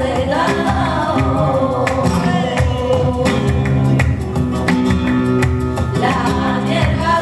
La Yeah.